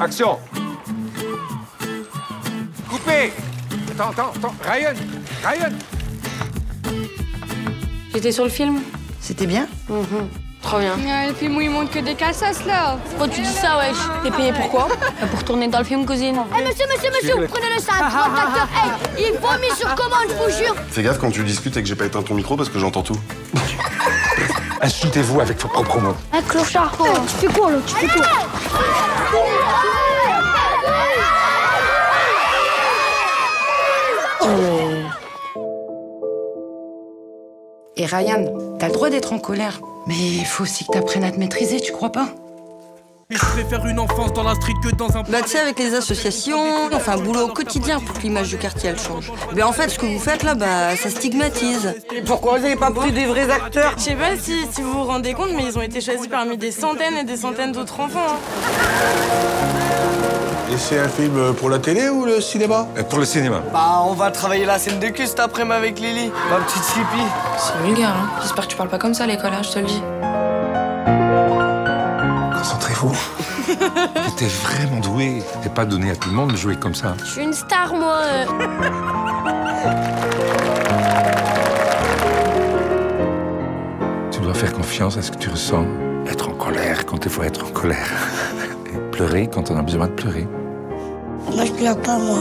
Action Coupé Attends, attends, attends. Ryan Ryan J'étais sur le film C'était bien Trop bien. Ouais, le film où il montre que des cassos là. Pourquoi tu dis ça, wesh T'es payé pourquoi Pour tourner dans le film, cousine. Eh monsieur, monsieur, monsieur, vous prenez le sac, acteur. Hey, il vomit sur commande, je vous jure. Fais gaffe quand tu discutes et que j'ai pas éteint ton micro parce que j'entends tout. Insultez-vous avec vos propres mots. Un clochard. tu fais quoi là? Tu fais quoi? Et Ryan, t'as le droit d'être en colère. Mais il faut aussi que t'apprennes à te maîtriser, tu crois pas? Et je préfère une enfance dans la street que dans un... Bah tu sais avec les associations, on fait un boulot au quotidien pour que l'image du quartier elle change. Mais en fait ce que vous faites là bah ça stigmatise. Et pourquoi vous avez pas pris des vrais acteurs Je sais pas si, si vous vous rendez compte, mais ils ont été choisis parmi des centaines et des centaines d'autres enfants. hein. Et c'est un film pour la télé ou le cinéma Pour le cinéma. Bah, on va travailler la scène de cul cet après-midi avec Lily, ma petite Sleepy. C'est vulgaire, hein. J'espère que tu parles pas comme ça à l'école, hein, je te le dis. Concentrez-vous. J'étais vraiment doué. Et pas donné à tout le monde de jouer comme ça. Je suis une star, moi. Tu dois faire confiance à ce que tu ressens. Être en colère quand il faut être en colère. Et pleurer quand on a besoin de pleurer. Moi, je pleure pas, moi.